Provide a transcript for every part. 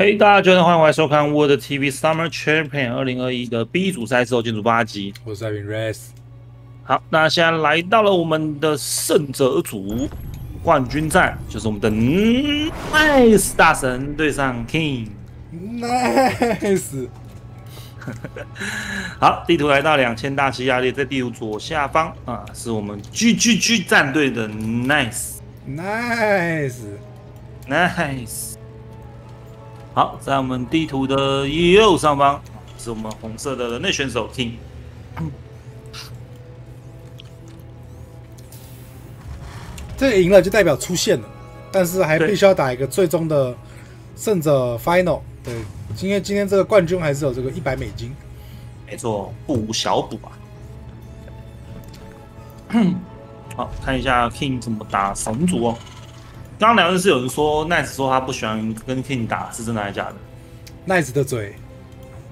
嘿，大家早上欢迎来收看 World TV Summer Champion 二零二一的 B 组赛事后进入八级。我是 Ivan Reyes。好，那现在来到了我们的胜者组冠军战，就是我们的 Nice 大神对上 King。Nice，好，地图来到两千大气压力，在地图左下方啊，是我们 G G G 战队的 Nice Nice，Nice。好，在我们地图的右上方是我们红色的人类选手 King。这个赢了就代表出线了，但是还必须要打一个最终的胜者 Final。对，今天今天这个冠军还是有这个一百美金。没错，不无小补啊。好，看一下 King 怎么打神族哦。刚刚聊的是有人说 Nice 说他不喜欢跟 King 打，是真的还是假的？Nice 的嘴，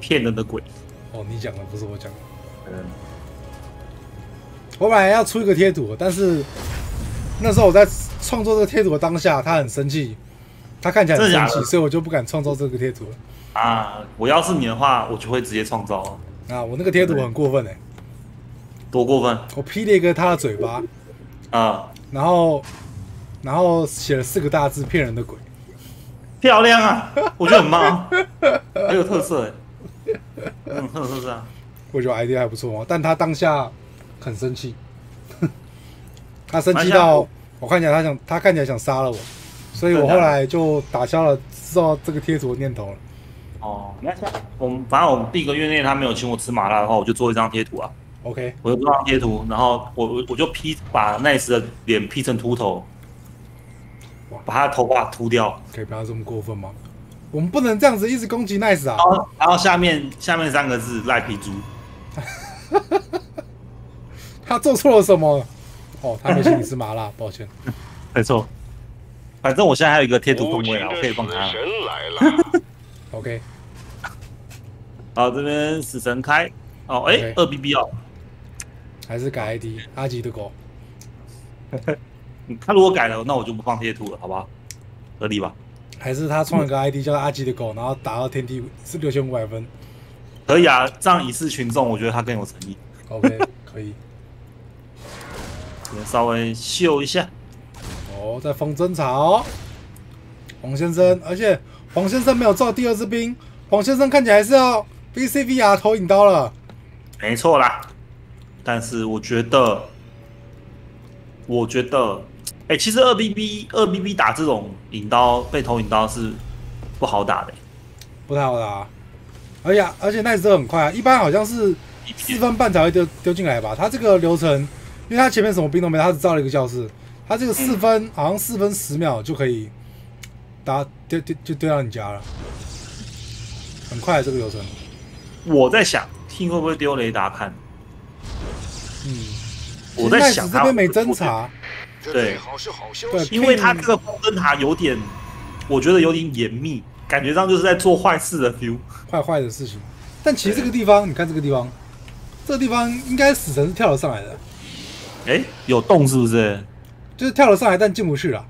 骗人的鬼。哦，你讲的不是我讲的。嗯，我本来要出一个贴图，但是那时候我在创作这个贴图的当下，他很生气，他看起来很生气，所以我就不敢创造这个贴图了。啊，我要是你的话，我就会直接创造了，啊，我那个贴图很过分哎、多过分我 P 了一个他的嘴巴，啊！然后然后写了四个大字“骗人的鬼漂亮啊，我觉得很棒啊，很有特色哎，嗯，很有特色啊。”，我觉得 idea 还不错哦，但他当下很生气，他生气到我看起来他想他看起来想杀了我，所以我后来就打消了知道这个贴图的念头了。哦，没关系啊，我们反正我们第一个月内他没有请我吃麻辣的话，我就做一张贴图啊。OK，我就做张贴图，然后我我我就 P 把奈斯的脸 P 成秃头哇，把他的头发秃掉，可以不要这么过分吗？我们不能这样子一直攻击 Nice 啊然！后然后下面下面三个字赖皮猪，他做错了什么？哦，他没请你吃麻辣，抱歉。没错。反正我现在还有一个贴图工位啊，我可以帮他。神来了，OK，好，这边死神开，哦，哎二 B B 哦，还是改 ID 阿吉的狗。嗯他如果改了，那我就不放贴图了，好不好？合理吧？还是他创了个 ID 叫阿吉的狗，然后打到天梯是六千五百分。可以啊，这样以示群众，我觉得他更有诚意。OK，可以。我们稍微秀一下，哦，在风筝草，黄先生，而且黄先生没有造第二支兵，黄先生看起来是要 BCVR 投影刀了。没错啦。但是我觉得，我觉得，哎、其实二 B B 二 B B 打这种引刀被投引刀是不好打的、不太好打、而且而且那时候很快啊，一般好像是四分半才会丢丢进来吧。他这个流程，因为他前面什么兵都没有，他只造了一个教室，他这个四分、好像四分十秒就可以打丢丢就丢到你家了，很快、这个流程。我在想，听会不会丢雷达看？嗯，我在想他这边没侦查，这对。因为他这个风灯塔有点，我觉得有点严密，感觉上就是在做坏事的 feel。坏坏的事情。但其实这个地方，你看这个地方，这个地方应该死神是跳了上来的，哎、有洞是不是？就是跳了上来，但进不去了。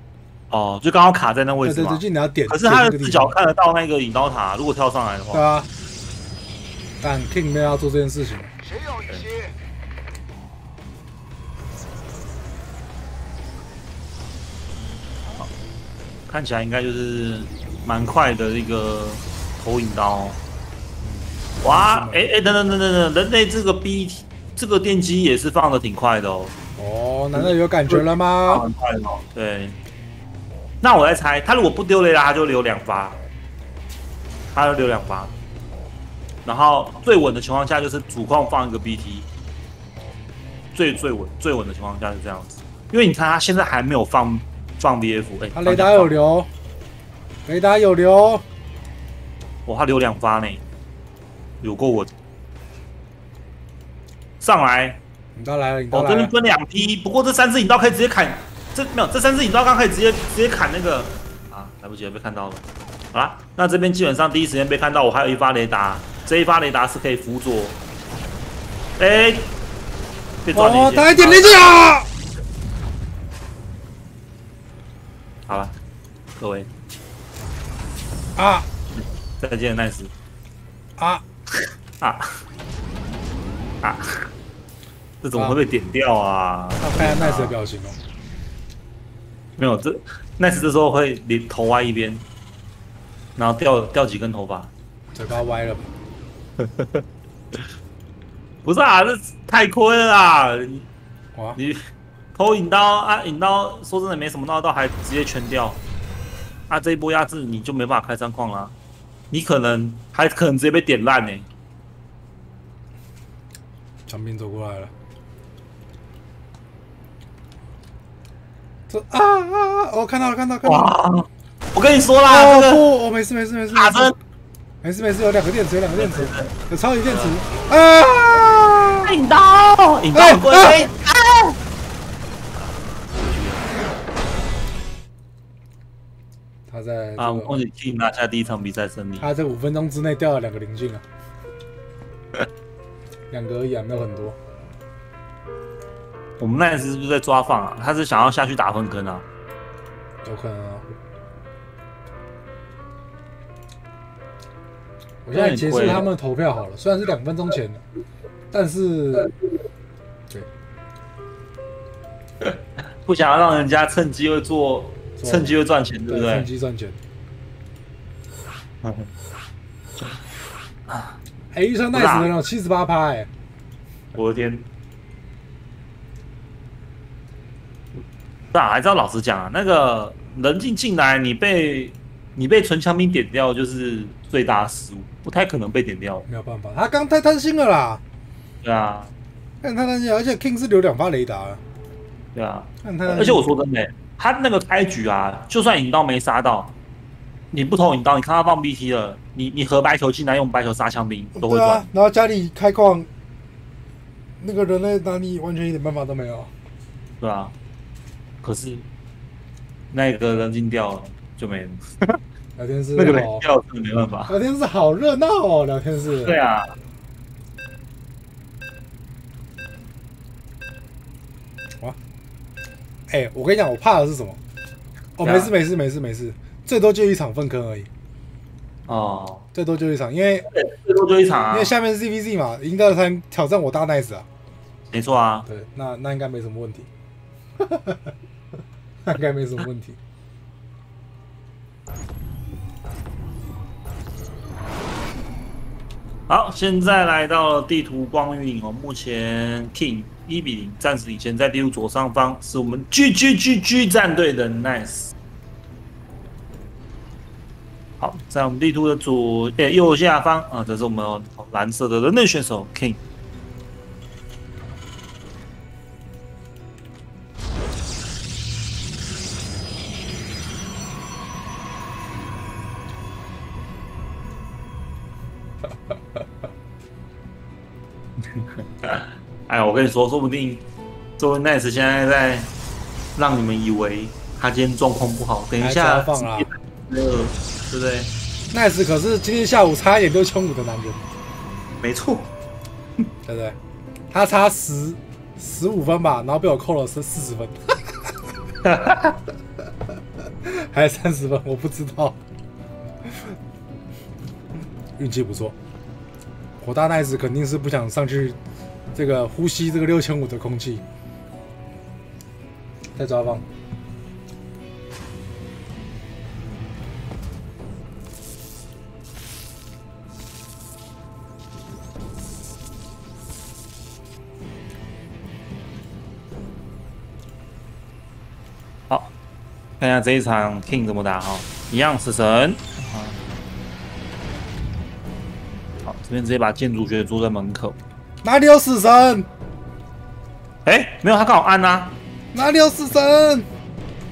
哦，就刚好卡在那位置嘛对对对，。就你要点。可是他的视角看得到那个引刀塔，如果跳上来的话，对啊。但 King 没有要做这件事情，谁有一些？看起来应该就是蛮快的一个投影刀。哇，哎哎，等等等等等，人类这个 B 这个电机也是放的挺快的哦，哦，难道有感觉了放吗？很快的哦。对，那我来猜，他如果不丢雷达，他就留两发，他就留两发。然后最稳的情况下就是主控放一个 BT，最最稳最稳的情况下是这样子，因为你看他现在还没有放放 VF，哎、他雷达有留，雷达有留，哇，他留两发呢，有够我。上来，引刀来了，引刀哦，来了。这边分两批，不过这三支引刀可以直接砍，这没有，这三支引刀刚可以直接直接砍那个啊，来不及了，被看到了。好啦，那这边基本上第一时间被看到，我还有一发雷达，这一发雷达是可以辅佐。哎、被抓哦，连接他还点连接啊！好了，各位，啊，再见，nice 啊，啊啊！这怎么会被点掉啊？他看一下 Nice 的表情哦。没有，这 nice 这时候会脸头歪一边，然后掉掉几根头发。嘴巴歪了吧？不是啊，这太亏了啊！你偷引刀啊，引刀说真的没什么闹到，还直接全掉。啊，这一波压制你就没办法开三矿啦，你可能还可能直接被点烂呢、长兵走过来了。这啊啊啊！我看到了，看到了，看到了。我跟你说啦，哦这个不，我没事没事没事，打针没事没事，有两个电池，有两个电池，有超级电池啊！引刀，引刀很贵。哎他在啊，恭喜 King 拿下第一场比赛胜利。他在五分钟之内掉了两个灵镜啊，两个而已啊，没有很多。我们那一次是不是在抓放啊？他是想要下去打分坑啊？有可能啊。我现在结束他们的投票好了，虽然是两分钟前的，但是对 不想要让人家趁机会，做趁机又赚钱，对不对趁对？机赚钱。哎，遇上 nice 的人有七十八趴哎，我的天！是啊，还是要老实讲啊，那个人进进来，你被你被纯枪兵点掉，就是最大的失误，不太可能被点掉。没有办法，他刚太贪心了啦，对啊，看太贪心了，而且 King 是留两发雷达啊，对啊。看太贪心而且我说真的、他那个开局啊，就算引刀没杀到，你不投引刀，你看他放 BT 了，你你合白球进来用白球杀枪兵都会赚。对啊，然后家里开矿，那个人类拿你完全一点办法都没有。对啊，可是那个人进掉了就没了，聊天室那个人好，掉了真的没办法。聊天室好热闹哦，聊天室。对啊，哎、我跟你讲，我怕的是什么？哦，没事没事没事没事，最多就一场粪坑而已，哦，最多就一场，因为，最多就一场啊。因为，下面是 CVC 嘛，赢得才挑战我大 nice 啊，没错啊。对，那那应该没什么问题，那 应该没什么问题。好，现在来到了地图光晕哦，目前 King 一比零暂时领先，在地图左上方是我们 G G G G 战队的 Nice。好，在我们地图的左诶、右下方啊，这是我们蓝色的人类选手 King。跟你说，说不定这位 Nice 现在在让你们以为他今天状况不好，等一下放啦呃，对不对？nice 可是今天下午差一点就冲五的男人，没错，对不对？他差十十五分吧，然后被我扣了四四十分，还有三十分，我不知道。运气不错，火大 nice 肯定是不想上去这个呼吸这个六千五的空气。再抓放，好，看一下这一场 King 怎么打哈，一样死神。好，这边直接把建筑学坐在门口。哪里有死神？哎，没有，他刚好按啊，哪里有死神？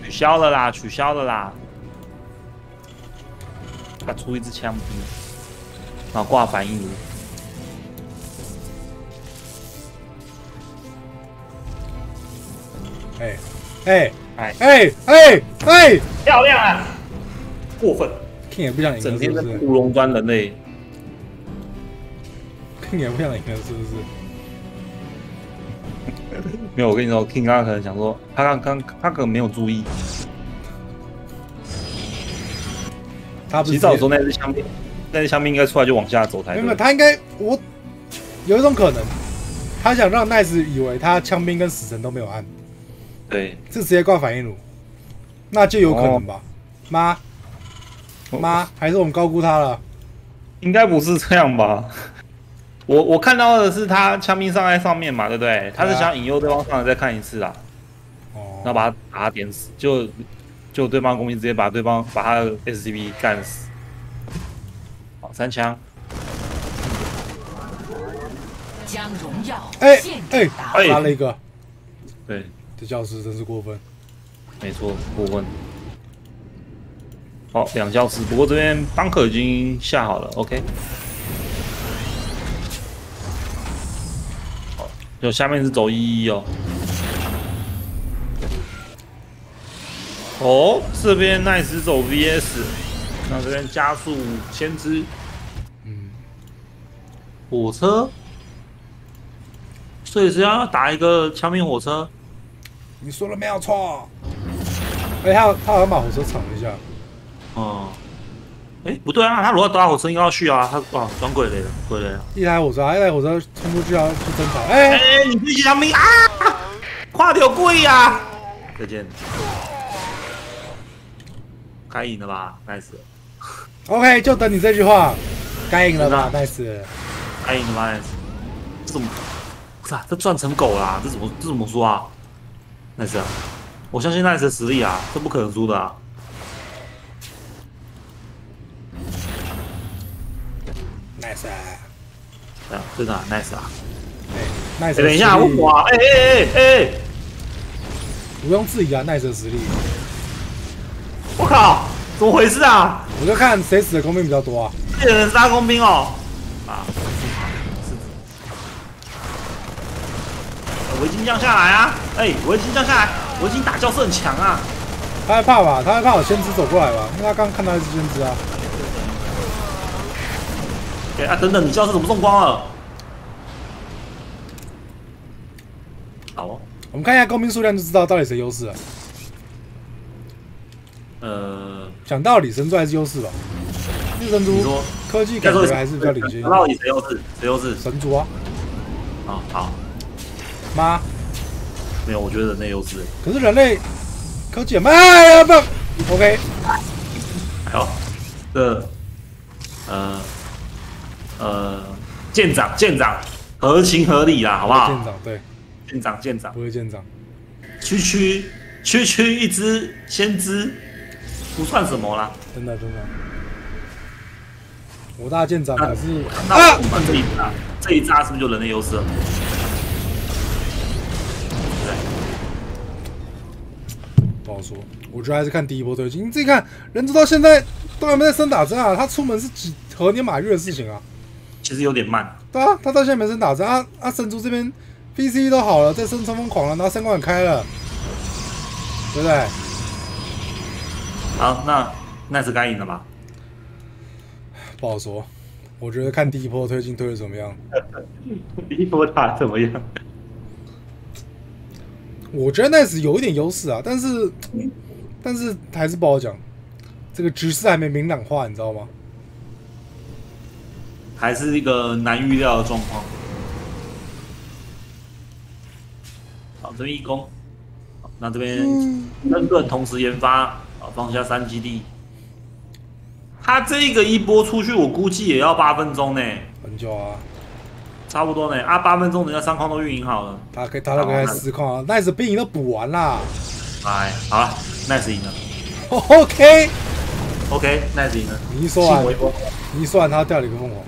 取消了啦，取消了啦。他出一支枪兵，然后挂反应炉。哎哎哎，哎哎哎漂亮啊！过分，！King 也不想赢，整天在是不是屠龙端人类。也不想赢了，是不是？没有，我跟你说，King 刚刚可能想说，他刚刚他可能没有注意，他洗澡的时候那只枪兵，那些枪兵应该出来就往下走才没有，没有对。他应该我有一种可能，他想让 Nice 以为他枪兵跟死神都没有按，对，是直接挂反应炉，那就有可能吧？妈哦妈，还是我们高估他了？应该不是这样吧？我我看到的是他枪兵上在上面嘛，对不对？他是想引诱对方上来再看一次啊，哦，然后把他把他点死，就就对方攻击直接把对方把他的 SCP 干死。好，三枪，将荣耀哎献哎哎拉了一个，对，这教师真是过分。没错，过分。好，两教师，不过这边邦克已经下好了，OK。好，就下面是走一一哦。哦，这边奈斯走 VS，那这边加速先知嗯，火车，所以是要打一个枪兵火车。你说的没有错。哎，他他好像把火车抢了一下，哦、哎，不对啊，他如果打火车应该要续啊，他啊装鬼雷了，鬼雷了。一台火车，一台火车冲出去要去争吵。哎、哎、你自己枪兵啊，跨掉贵呀！再见。该赢了吧？nice，OK，就等你这句话，该赢了吧？Nice，该赢了吧？nice，这怎么？不是啊，这赚成狗啦！这怎么这怎么说啊？nice 啊，我相信 nice 的实力啊，这不可能输的啊。啊，真的、啊、nice 啊！哎，Nice，哎等一下，我啊！哎哎哎哎！毋庸置疑啊，Nice 的实力，我靠，怎么回事啊？我就看谁死的工兵比较多啊。这人是大工兵哦！啊，是我已经降下来啊！哎、我已经降下来，我已经打教室很强啊！他害怕吧？他害怕我先知走过来吧？因为他刚看到一只先知啊。哎、啊，等等，你教室怎么送光了？好哦，我们看一下工兵数量就知道到底谁优势了。呃，讲道理，神族还是优势吧？因为神族科技感觉还是比较领先。到底谁优势？谁优势？神族啊，啊，好，妈！没有，我觉得人类优势。可是人类科技也慢哎呀不，OK，哎呦，这，呃，呃，舰长，舰长，合情合理啦，好不好？舰长对，舰长，舰长。不会舰长。区区区区一只先知，不算什么啦。真的真的。我大舰长还是那啊我们这一扎，这一扎是不是就人类优势了？对，不好说，我觉得还是看第一波推进。你自己看，人族到现在都还没在生打仗啊，他出门是几何年马月的事情啊。其实有点慢。对啊，他到现在没升打针啊啊！神族这边 PC 都好了，再升冲锋狂了，然后三关也开了，对不对？好，那那是该赢了吧？不好说，我觉得看第一波推进推的怎么样。第一波打得怎么样？我觉得 Nice 有一点优势啊，但是但是还是不好讲，这个局势还没明朗化，你知道吗？还是一个难预料的状况。好，这边一攻，那这边登顿同时研发，啊，放下三基地。他这个一波出去，我估计也要八分钟呢，很久啊，差不多呢。啊，八分钟人家三矿都运营好了。他可以他都可以实况啊，Nice 兵营都补完啦。哎，好了，nice 赢了 OK，，OK，nice 赢了。你一说完信我一，波。你一说完，他掉了一个凤凰。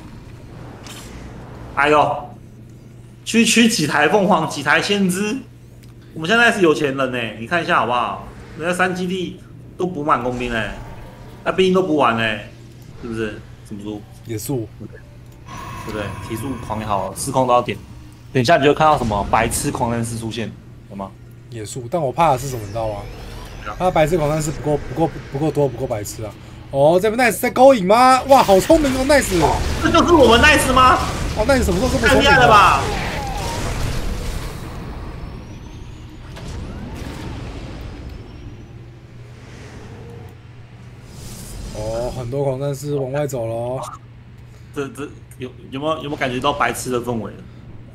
哎呦，区区几台凤凰，几台先知，我们现在是有钱人呢，你看一下好不好？人家三基地都补满工兵嘞，那兵都补完嘞，是不是？怎么说？也速，对不对？提速狂也好，失控都要点。等一下你就看到什么白痴狂战士出现，有吗？也速，但我怕的是什么，你知道吗？他白痴狂战士不够不够不够多，不够白痴啊！哦，这边 Nice 在勾引吗？哇，好聪明哦，Nice！这就是我们 nice 吗？哦，Nice 什么时候这么太厉聪明了吧！哦，很多狂战士往外走喽。这这有有没有有没有感觉到白痴的氛围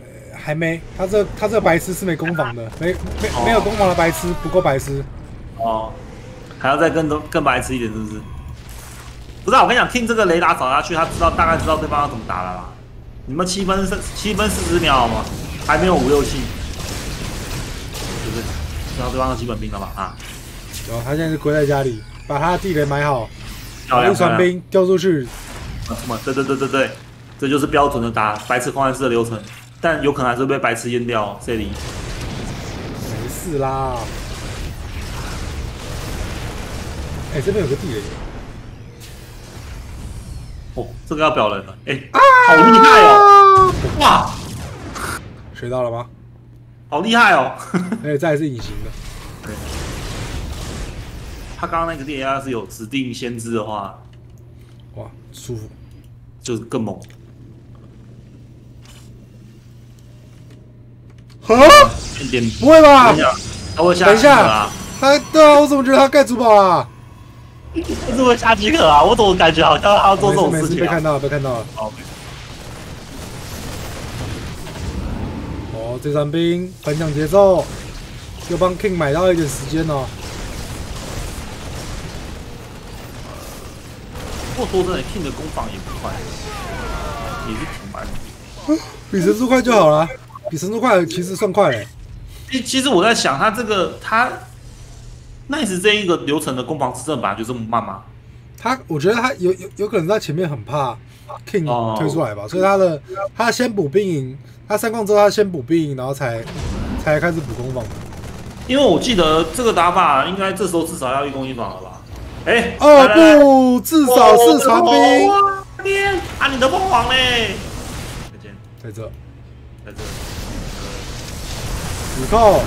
呃？还没，他这他这白痴是没攻防的，没没哦没有攻防的白痴不够白痴。哦，还要再更多更白痴一点，是不是？不是、啊，我跟你讲，听这个雷达找下去，他知道大概知道对方要怎么打了啦。你们七分四七分四十秒吗？还没有五六七，是不是？知道对方的基本兵了吧？啊，然后他现在是归在家里，把他的地雷埋好，一船兵丢出去。什么？对对对对对，这就是标准的打白痴狂战士的流程，但有可能还是被白痴淹掉。这里没事啦。哎、这边有个地雷，哦，这个要表人了，哎、好厉害哦！哇，学到了吗？好厉害哦！而且这还是隐形的。他刚刚那个电压是有指定先知的话，哇，舒服。就是更猛。哈？一点不会吧等一？下，他会下等一下？他对啊，我怎么觉得他盖珠宝啊？他是会下几个啊？我怎么感觉好像他要做这种事没事，事情啊？被看到了，被看到了。好哦，这船兵反抢节奏，又帮 King 买到一点时间哦。不过说真的，King 的攻防也不快，也是挺慢的。比神速快就好了，比神速快其实算快了。其其实我在想，他这个他 Nice 这一个流程的攻防之阵本来就这么慢吗？他我觉得他有有有可能在前面很怕 King 哦推出来吧，所以他的他先补兵营，他三矿之后他先补兵营，然后才才开始补攻防。因为我记得这个打法应该这时候至少要一攻一防了吧？哎、哦来来来不，至少是船兵啊，你的凤凰嘞！再见，在这，在这，五扣。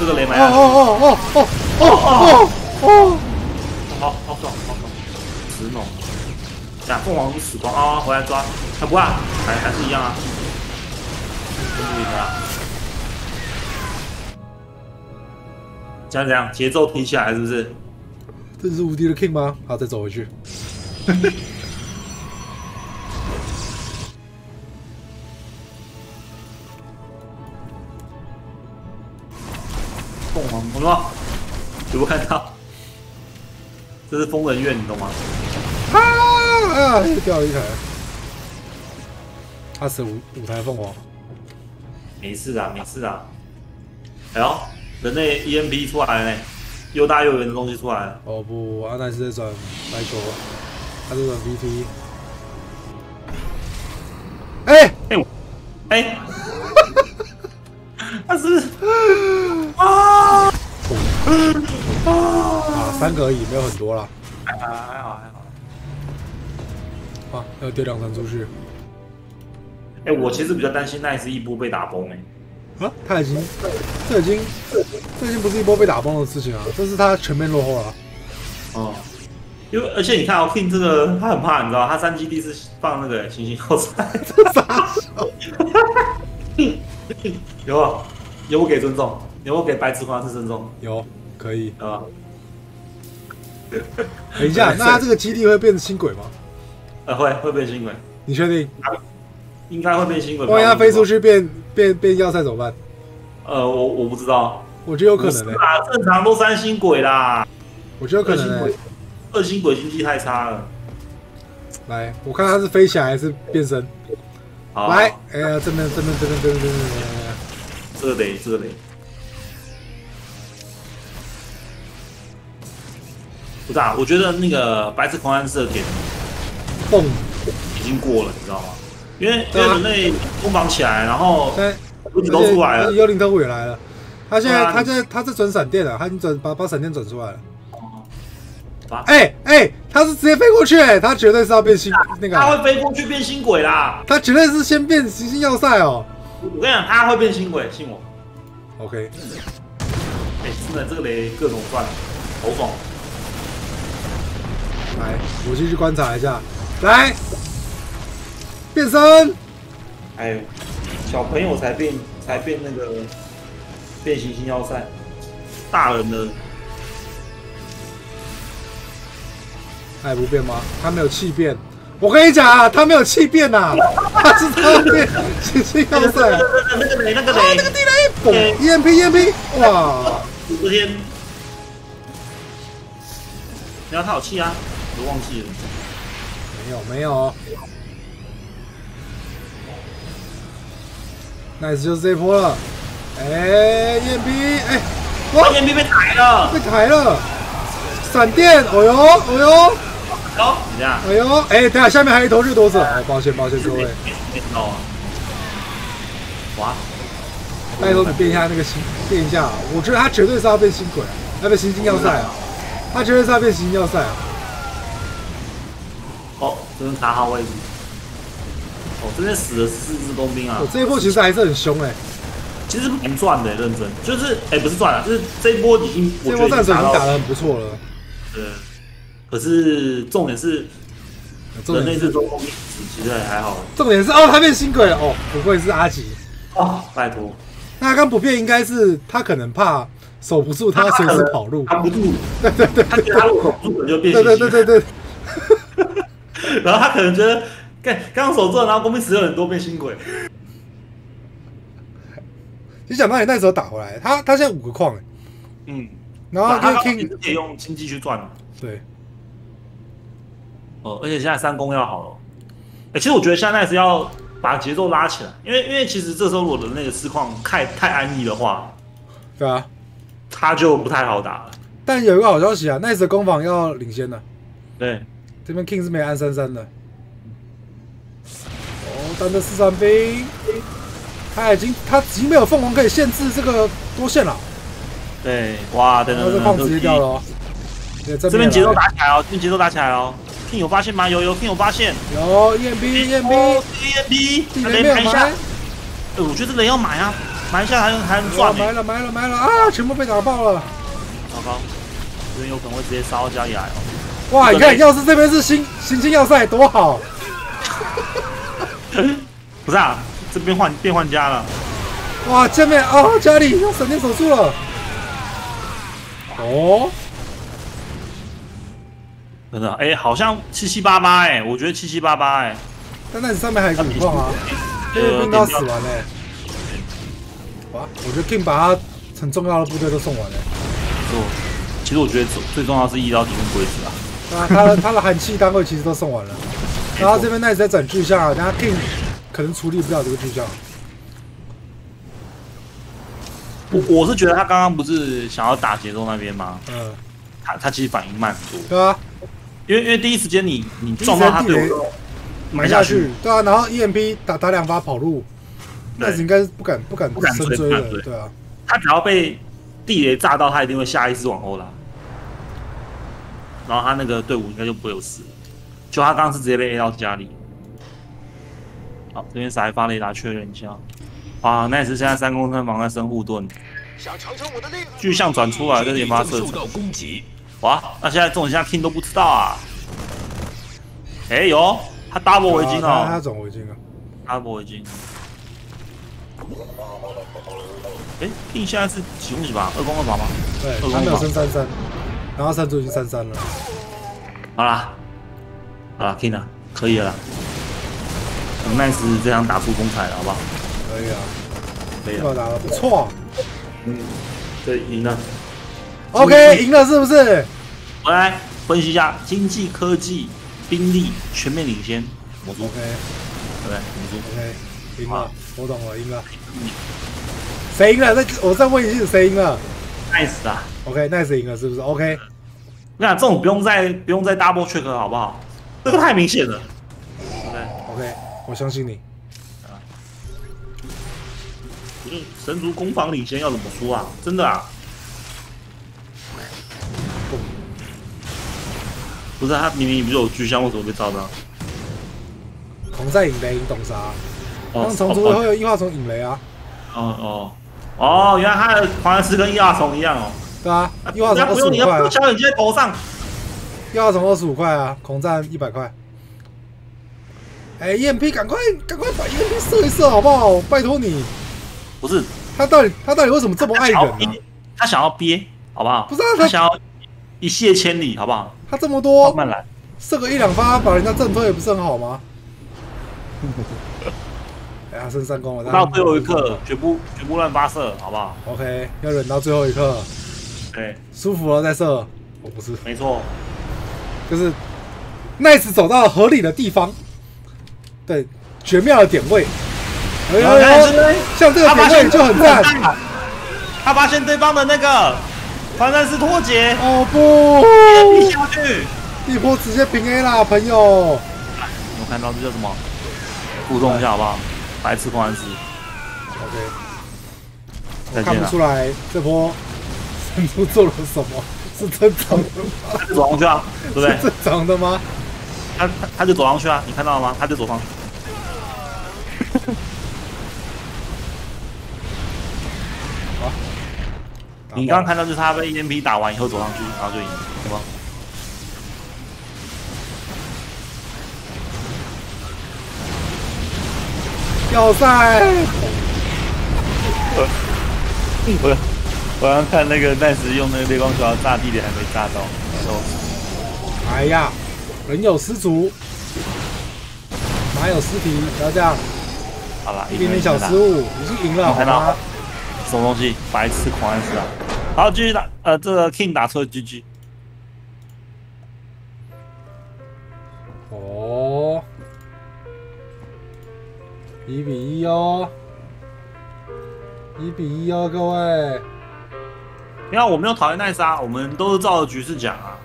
这个雷没下去。哦哦哦哦哦哦哦！好好爽，好爽，直弄。假，凤凰死光啊、回来抓，他、不啊，还还是一样啊，真不厉啊！这样这样，节奏停下来是不是？这是无敌的 King 吗？好，再走回去。有没有看到？这是疯人院，你懂吗？啊！啊，又掉了一台。他死五五台凤凰，没事啊，没事啊。哎呦，人类 EMP 出来了呢，又大又圆的东西出来了。哦不，阿南是在转白球，他是转 VT。哎，哎、我，哎、他是啊啊，三个而已，没有很多了。还好还好还好。啊，要丢两船出去。哎、我其实比较担心那一次一波被打崩哎、啊，他已经，这已经，这已经不是一波被打崩的事情啊，这是他全面落后了啊。哦，因为而且你看哦，King 这个他很怕，你知道，他三基地是放那个行星后塞，有啊，有我给尊重，有我给白痴狂是尊重，有，可以。啊，等一下，那他这个基地会变成新轨吗？呃，会会变新轨，你确定？应该会变新轨。万一他飞出，去变变变要塞怎么办？呃，我我不知道，我觉得有可能欸呢、不是啦，正常都三星轨啦，我觉得有可能呢、二星轨，二星轨经济太差了。来，我看他是飞起来还是变身。好来，哎呀，这边这边这边这边这边，这个得，这个得。不是啊，我觉得那个白色狂战士的点蹦！已经过了，你知道吗？因为因为人类攻防起来，然后现在物质都出来了，幽灵特务也来了。他现在啊他现在他在转闪电了，他已经转把把闪电转出来了。把哎哎，他是直接飞过去、哎，他绝对是要变新那个啊，他会飞过去变新鬼啦。他绝对是先变行星要塞哦。我跟你讲，他会变新鬼，信我。OK，哎、真的这个雷各种转，好爽。来，我继续观察一下。来，变身，哎，小朋友才变才变那个变形星要塞，大人的他也不变吗？他没有气变。我跟你讲啊，他没有气变呐，他是他变行星要塞。啊，那个雷，那个那，个地雷，嘣，EMP EMP，哇，昨天，然后他有气啊，我忘记了。没有没有，nice 就是这一波了，哎，EMP，哎，哇，燕兵被抬了，被抬了，闪电，哦呦哦呦，好，你这样，哎呦，哎，等下下面还有一头绿多者，哦，抱歉抱歉各位，没到啊。哇，拜托你变一下那个星，变一下，我觉得他绝对是要变星鬼，要变星星要塞啊，他绝对是要变星星要塞啊，哦，这边打好位置。哦，这边死了四只工兵啊我，这一波其实还是很凶哎，其实不赚的，认真，就是，哎，不是赚了，就是这一波已经，这波战神已经，打的很不错了，对。可是重点是，人类重点是这种工兵其实还好。重点是哦，他变新鬼了哦，不愧是阿吉。哦，拜托，那他刚不变应该是他可能怕守不住，他要随时跑路。扛不住，对对对，他觉得他如果守不住，就变对形对对对对，对，然后他可能觉得，干刚刚守住了，然后工兵死了很多变新鬼，你想到你那时候打回来，他他现在五个矿哎，嗯，然后他可以用经济去赚了，对，哦，而且现在三攻要好了，哎，其实我觉得现在是要把节奏拉起来，因为因为其实这时候如果人类的市况太太安逸的话，对啊。他就不太好打了，但有一个好消息啊，Nice 的攻防要领先了，对，这边 King 是没安三三的。哦，单的四三兵，他已经他已经没有凤凰可以限制这个多线了，对，哇，等等等等，直接掉了这边节奏打打起来哦，这边节奏打起来哦，King 有发现吗？有有 King 有发现有 EMP，，EMP，地那雷没有买雷买一下，，哎，我觉得这雷要买啊，买一下还能还能赚呢，哇买了买了买了啊！全部被打爆了。糟糕，这边有可能会直接杀到家里来哦。哇，你看，要是这边是新新星要塞多好！不是啊，这边换变换家了，哇，见面哦，家里要闪电手术了。哦，真的，哎，好像七七八八，哎，我觉得七七八八，哎，但那你上面还有一个五矿啊，这个呃，兵都要死完嘞。哇，我觉得 King 把他很重要的部队都送完了。错。其实我觉得最最重要的是医疗体跟规则啊，啊，他的他的寒气单位其实都送完了。然后这边 Nice 在转巨象啊，等下 King 可能处理不了这个巨象。我我是觉得他刚刚不是想要打节奏那边吗？嗯，他他其实反应慢很多，对啊，因为因为第一时间你你撞到他队伍埋下去，对啊，然后 EMP 打打两发跑路对，Nice 应该是不敢不敢不敢深追的，追不敢追对啊。他只要被地雷炸到，他一定会下意识往后拉，然后他那个队伍应该就不会有事。就他刚刚是直接被 A 到家里。好，这边撒一发雷达确认一下。啊，那也是现在三公分防在深护盾，想尝尝我的厉害？巨象转出来，这是研发射程。受到攻击，哇，那现在这种现在 King 都不知道啊。哎、呦，他 double 围巾啊他转围巾啊。，double 围巾。哎、k i n g 现在是几攻几吧？二攻二把吗？对，二攻他没有吧升三三，然后三组已经三三了。好啦，好啦可以了啦。我们 Nice 这样打出风采了，好不好？可以啊，可以了。这把打的不错。嗯，对，赢了。OK，赢了是不是？我来分析一下经济、科技、兵力全面领先，魔术 OK 对不对？魔术 OK，赢了，我懂了，赢了。谁赢了？再我再问一次，谁赢了 Nice 啊！？OK，Nice 赢了是不是？OK，我想这种不用再不用再 double check 好不好？这个太明显了。对不对？OK，我相信你。我就神族攻防领先要怎么说啊？真的啊？不是他明明不是有巨象，为什么被炸到？狂在引雷你懂啥？哦当虫族哦会有异化虫引雷啊，哦哦哦，原来他的狂人石跟亚虫一样哦。对啊，异化虫不用你要二十五块啊，小眼睛在头上。异化虫二十五块啊，狂战一百块。哎，EMP 赶快赶快把 EMP 射一射好不好？拜托你，不是，他到底他到底为什么这么爱人他想要呢、憋，他想要憋，好不好？不是啊他他想要一泻千里，好不好？他这么慢多，慢来。射个一两发把人家震退也不是很好吗？哎呀，剩三攻了，到最后一刻绝不绝不乱发射，好不好？OK，要忍到最后一刻，对，舒服了再射。我不是，没错，就是 Nice 走到了合理的地方，对，绝妙的点位。哎呦像这个点位就很赞。他发现对方的那个团战是脱节，哦不，一下去。一波直接平 A 啦，朋友。有看到这叫什么？互动一下好不好？白痴狂安斯，OK，我看不出。来这波神猪做了什么，是正常的吗？他就走上去啊，对不对是？正常的吗？他他他就走上去啊，你看到了吗？他就走上去。你刚刚看到就是他被 EMP 打完以后走上去，然后就赢，对吗？要塞，我我刚看那个奈斯用那个烈光球要炸地点还没炸到，笑死哎呀，人有失足，马有失蹄，不要这样，好了，一点点小失误，已经赢了，好看到吗？什么东西？白痴狂安斯啊！好，继续打，呃，这个 King 打出了 GG。哦，一比一哦，一比一哦，各位。你看，我没有讨厌奈斯啊，我们都是照着局势讲啊。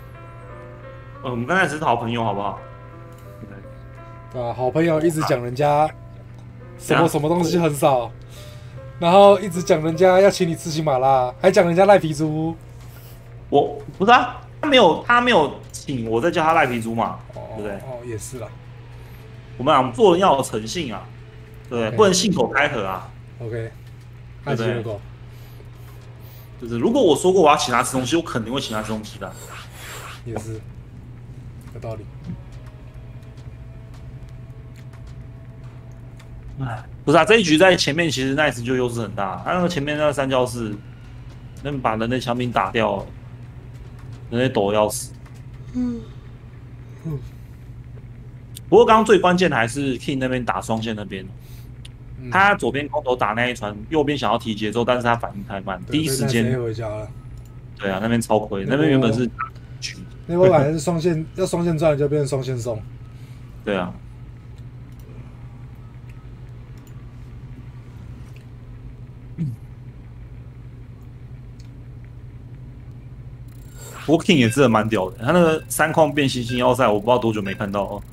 呃，我们刚才只是好朋友，好不好？对吧？好朋友一直讲人家什么什么东西很少，然后一直讲人家要请你吃喜马拉，还讲人家赖皮猪。我不是啊，他没有，他没有请我，在叫他赖皮猪嘛，哦对不对？哦，也是啦。我们俩做人要有诚信啊，对不能信口开河啊。OK，爱对不对奇狗就是如果我说过我要请他吃东西，我肯定会请他吃东西的。也是有道理。哎，不是啊，这一局在前面其实 Nice 就优势很大，他那个前面那个三教室，能把人类枪兵打掉，人类抖得要死。嗯不过刚刚最关键的还是 King 那边打双线那边，嗯他左边空投打那一船，右边想要提节奏，但是他反应太慢，第一时间回家了。对啊，那边超亏，那边原本是，那波本来是双线，要双线赚就变成双线送。对啊。不过 King 也真的蛮屌的，他那个三矿变形星要塞，我不知道多久没看到哦，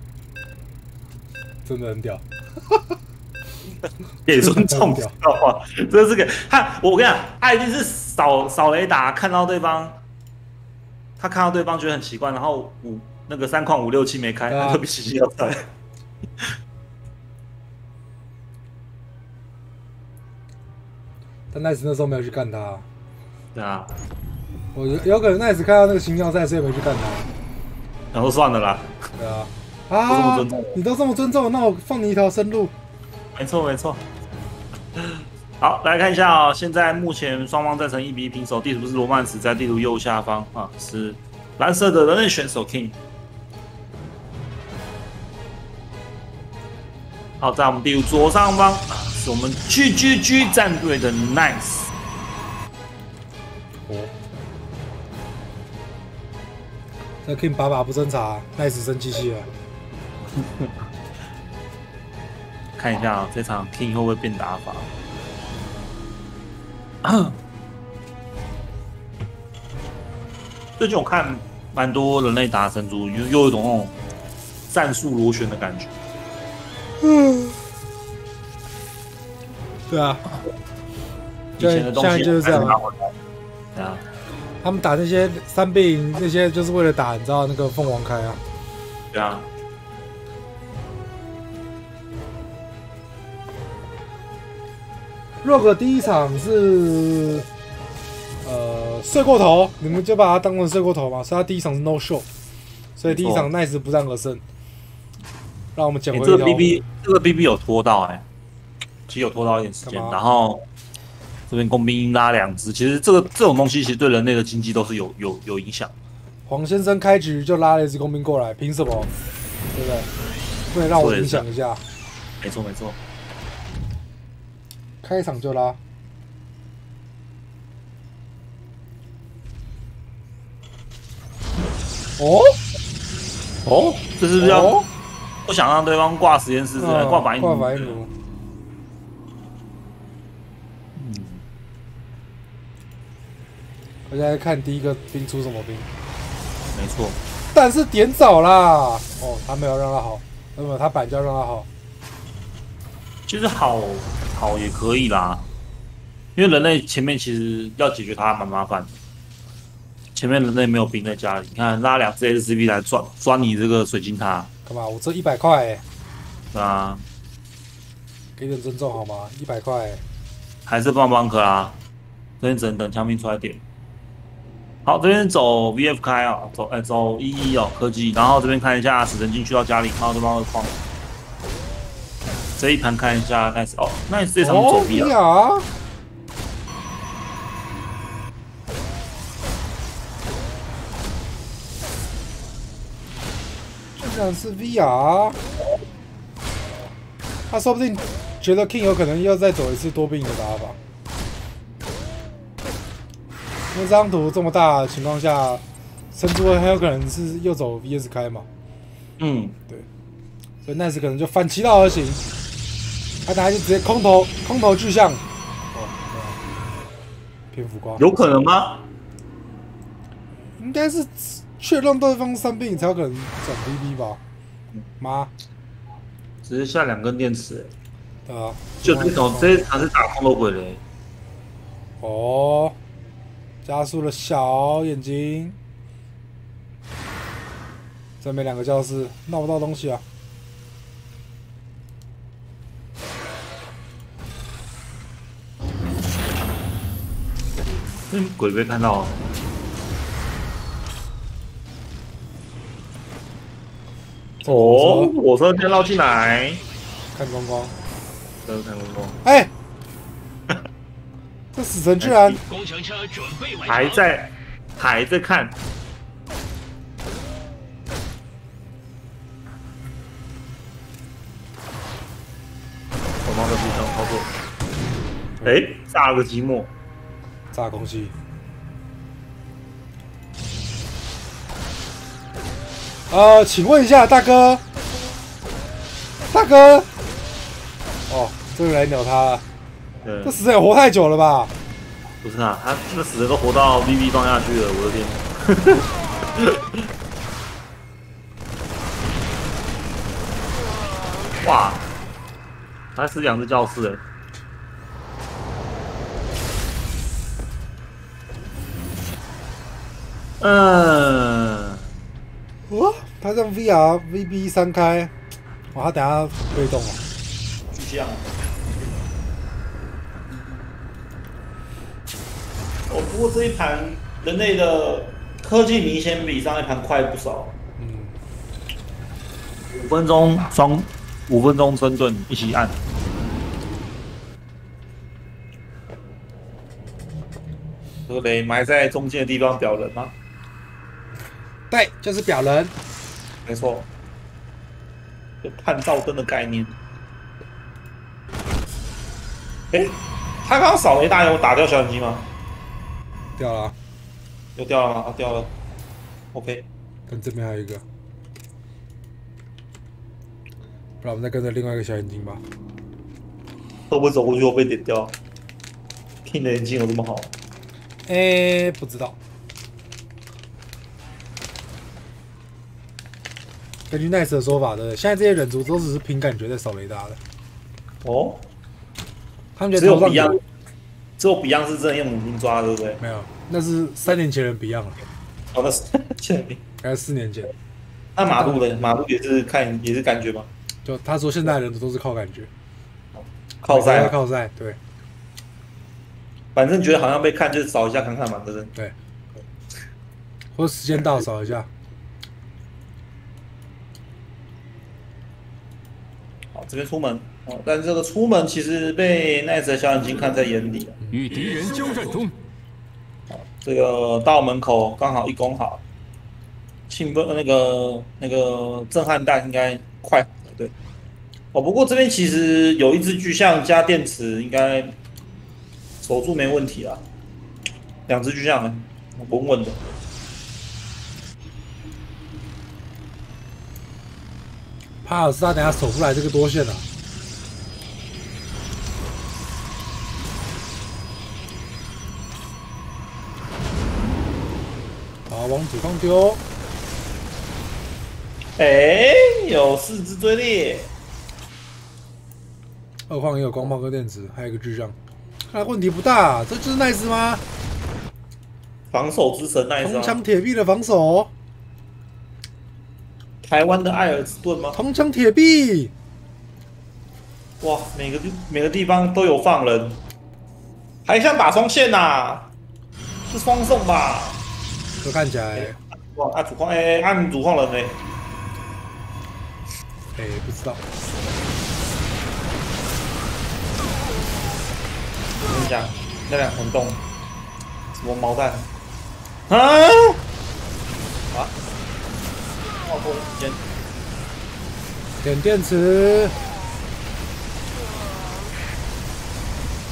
真的很屌。给尊重，知道吗？这是个他，我跟你讲，他一定是扫扫雷达，看到对方，他看到对方觉得很奇怪，然后五那个三矿五六七没开，对啊他就变形星要开。但奈斯那时候没有去干他，对啊，我有有可能奈斯看到那个星耀赛，所以没去干他。然后算了啦，对啊，啊你都这么尊重，那我放你一条生路。没错没错。好，来看一下啊、现在目前双方战成一比一平手，地图是罗曼史，在地图右下方啊是蓝色的人类选手 King。好，在我们地图左上方啊是我们 GGG 战队的 Nice。哦，这 King 把把不侦查，奈斯生机器了。看一下啊，这场 King 会不会变打法？最近我看蛮多人类打神族，又又有一种那种战术螺旋的感觉。嗯对啊，以前的东西现在就是这样啊他们打那些三倍营那些，就是为了打，你知道那个凤凰开啊。对啊，Rogue 第一场是呃睡过头，你们就把它当成睡过头嘛，所以他第一场是 No Show，所以第一场 Nice 不战而胜，让我们捡欸这个回 BB 这个 BB 有拖到哎、其实有拖到一点时间然后这边工兵拉两只，其实这个这种东西其实对人类的经济都是有有有影响。黄先生开局就拉了一只工兵过来，凭什么？对不对？不能让我影响一下，没错没错。开场就拉。哦哦，这是不是要哦，不想让对方挂实验室，是吧嗯挂反应炉挂反应炉。我现在看第一个兵出什么兵，没错。但是点早啦。哦，他没有让他好，那么他板就要让他好。就是好好也可以啦，因为人类前面其实要解决它蛮麻烦的。前面人类没有兵在家里，你看拉两只 SCP 来抓抓你这个水晶塔，干嘛？我这一百块欸，对啊，给点尊重好吗？一百块欸，还是棒棒壳啦，这边只能等枪兵出来点。好，这边走 VF 开啊，走哎、走一一哦科技，然后这边看一下死神进去到家里，看到对方的矿。这一盘看一下 nice 哦，nice 这场走哦呀，这场是 VR，他说不定觉得 King 有可能要再走一次多兵的打法。因为这张图这么大的情况下，神族很有可能是又走 VS 开嘛，嗯，对。所以 Nice 可能就反其道而行，他等下就直接空投空投巨象，蝙蝠瓜，有可能吗？应该是确认对方生病才有可能转 BB 吧？妈，直接下两根电池、对啊，就这种，这一场是打空头鬼雷。哦，加速了小眼睛，这边两个教室闹不到东西啊。嗯，鬼被看到。了，哦，火车先绕进来，看光光，这是看光光，哎、这死神居然工程车准备完还在还在看，手方的步枪操作，哎，炸了个寂寞，炸空气。呃，请问一下，大哥，大哥，哦，这个来鸟他了，对这，死神也活太久了吧？不是啊，他这个死人都活到 VV 放下去了，我的天！哇，还是两只教室哎，嗯，哇，他让 VR VB 三开，哇，他等下被动哦。巨像。哦，不过这一盘人类的科技明显比上一盘快不少。嗯，五分钟双，五分钟深盾一起按。这个雷埋在中间的地方表人吗？对，就是表人。没错，就探照灯的概念。哎、他刚刚扫雷大有打掉小眼睛吗？掉了啊，有掉了吗？啊，掉了。OK，跟这边还有一个，不然我们再跟着另外一个小眼睛吧。会不会走过去又被点掉？King 的眼睛有这么好？哎、不知道。根据 Nice 的说法，对不对？现在这些人族都只是凭感觉在扫雷达的，哦，他们觉得只有 Beyond，只有 Beyond 是真的用母兵抓，对不对？没有？那是三年前的 Beyond 了，哦，那是现在没。还是四年前？那马路的马路也是看也是感觉吗？就他说现在的人族都是靠感觉，靠赛啊，靠赛，对反正觉得好像被看就扫一下看看嘛，对不对？对。或者时间到扫一下，这边出门哦，但这个出门其实被 Nice 的小眼睛看在眼里。与敌人交战中，这个到门口刚好一攻好，庆奋那个那个震撼弹应该快，对。哦，不过这边其实有一只巨象加电池，应该守住没问题啊。两只巨象呢，稳稳的。帕尔斯他等下守不来这个多线啊。好，往主矿丢。哎，有四只追猎，二矿也有光炮跟电子，还有一个巨象，看来问题不大。这就是奈斯吗？防守之神那一只，铜墙铁壁的防守，台湾的艾尔斯顿吗？铜墙铁壁。哇，每个地每个地方都有放人，还像打双线呐、是双送吧？这看起来，哇，按主矿，哎、哎按主矿人呢、哎，不知道。我跟你讲，那两红洞，什么毛蛋？啊！啊！点电池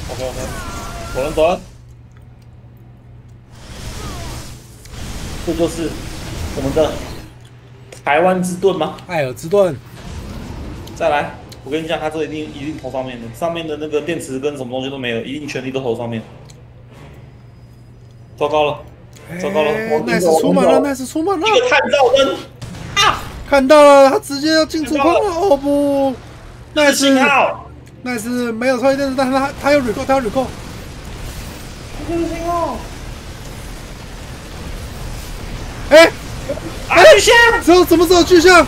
，OK OK，走人走人，这就是我们的台湾之盾吗？艾尔之盾，再来，我跟你讲，他这一定一定投上面的，上面的那个电池跟什么东西都没有，一定全力都投上面。糟糕了，糟糕了我哎奈斯出门了，那是出门了，一个探照灯看到了，他直接要进主控了。哦不，奈斯是信号，奈斯没有超级电池，但是他他有 recall，他有 recall。这是信号。哎，啊，巨象！只有什么时候巨象？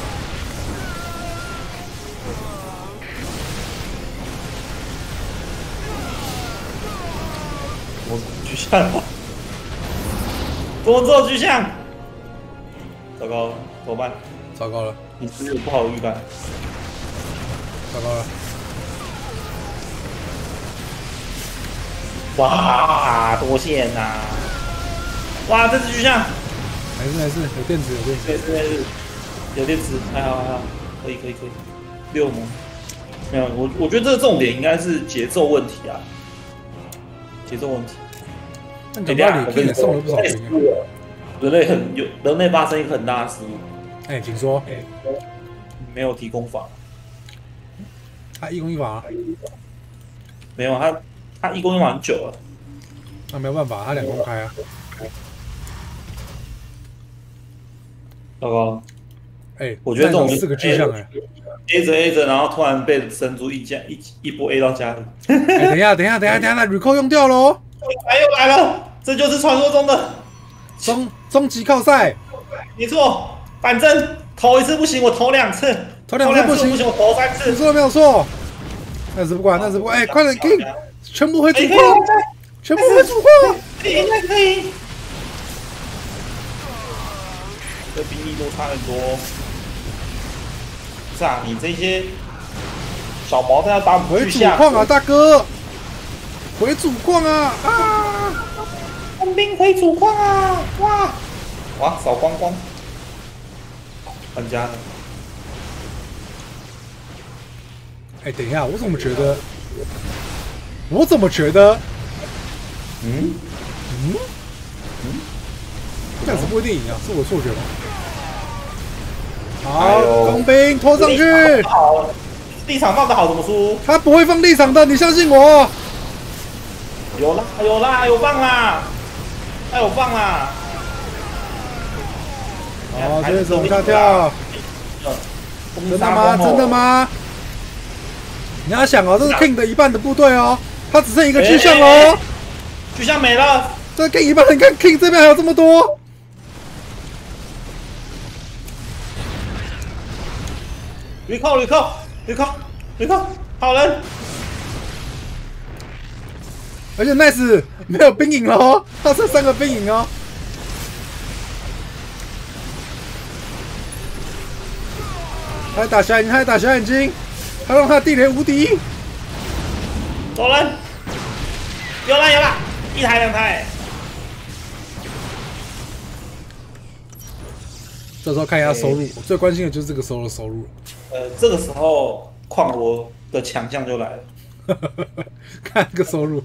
我巨象了，怎么只有巨象？糟糕了，怎么办？糟糕了，你是不是有不好的预感？糟糕了，哇，多线呐、哇，这只巨象，没事没事，有电池有电池。对对对，有电池，还好还好，可以可以可以，六模。没有，我我觉得这个重点应该是节奏问题啊，节奏问题。但讲道理我跟你送了不少兵啊。人类很有人类发生一个很大的失误，哎，请说，没有提供法，他一攻一法，没有他他一公一法很久了，那没有办法，他两公开啊。糟糕。了哎，我觉得这种那四个巨象哎。，A 着 A 着，然后突然被神族一家一一波 A 到家里，哎，等一下，等一下，等一下，等一下，那 recall 用掉喽，来又来了，这就是传说中的，终终极靠赛，没错，反正投一次不行，我投两次，投两次不行不行，我投三次你，说的没有错。那是不管，那是不管，哎，快点 king，全部回主矿，全部回主矿。可以，应该可以。这兵力都差很多。是啊，你这些小毛蛋要打我们回，主矿啊，大哥，回主矿啊啊！工兵回主矿啊！哇哇，扫光光，玩家呢？哎，等一下，我怎么觉得？我怎么觉得？嗯，嗯嗯，这样子不一定赢啊，是我错觉吗？哎好，呦工兵拖上去，好，立场放的好怎么输？他不会放立场的，你相信我。有啦有啦有放啦，他有放啦。好，这边往下跳，真真的吗？真的？吗？你要想哦，这是 King 的一半的部队哦，他只剩一个巨象哎哦，巨象没了，这 King 一半，你看 King 这边还有这么多，吕扣吕扣吕扣吕扣，好人。而且 Nice 没有兵营了哦，他剩三个兵营哦。还打小眼睛，还打小眼睛，他让他地雷无敌。走人，有了有了，一台两台。这时候看一下收入，我最关心的就是这个时候的收入。呃，这个时候矿罗的强项就来了，看这个收入，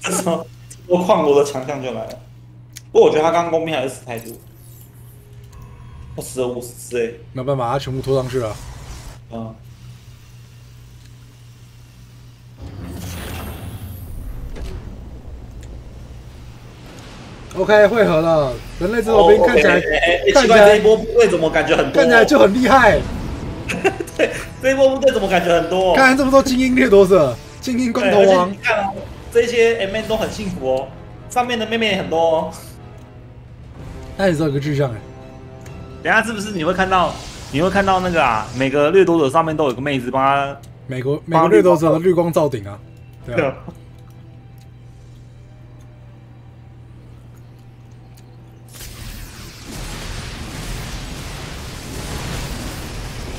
这时候我矿罗的强项就来了。不过我觉得他刚刚公兵还是死太多，我死了五十只哎，没有办法，他全部拖上去了。嗯，OK，汇合了。人类这头兵哦看起来看起来这一波部队怎么感觉很多？看起来就很厉害。对，这一波部队怎么感觉很多？看来这么多精英掠夺者，精英光头王看哦，这些 M N 都很幸福哦，上面的妹妹也很多哦。那你只有一个巨像哎。等一下是不是你会看到？你会看到那个啊，每个掠夺者上面都有个妹子帮他。美国美国掠夺者的绿光罩顶啊，对啊。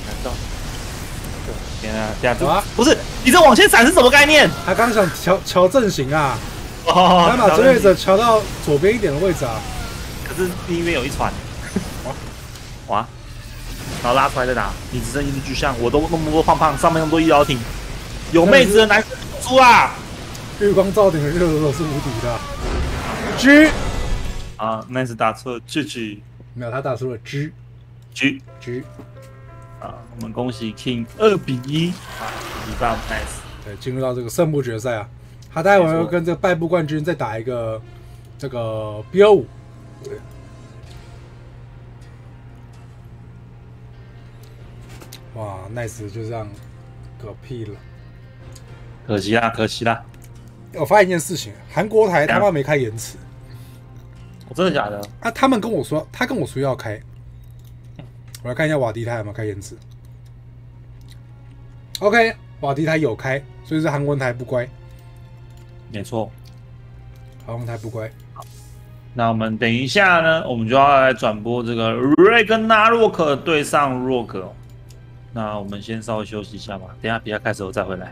难道？天啊，这样子好啊不是你这往前闪是什么概念？他刚想调调阵型啊，哦他把追猎者调到左边一点的位置啊。可是另一边有一船，然后拉出来再打，你只剩一只巨象，我都那么多胖胖，上面那么多医疗艇，有妹子的男生输啊！日光照顶的掠夺者是无敌的啊。G 啊，那是打错句句没有，他打出了 G G G，啊，我们恭喜 King 二比一啊，一棒 nice。对，进入到这个胜部决赛啊。他待会儿会跟这个败部冠军再打一个这个 BO 五。哇，nice 就这样嗝屁了。可惜啦，可惜啦！我发现一件事情，韩国台他妈没开延迟我真的假的？啊！他们跟我说，他跟我说要开，我来看一下瓦迪台有没有开延迟。OK，瓦迪台有开，所以是韩国台不乖，没错。韩文台不乖。那我们等一下呢，我们就要来转播这个瑞跟纳洛克对上洛克。那我们先稍微休息一下吧，等下比赛开始我再回来。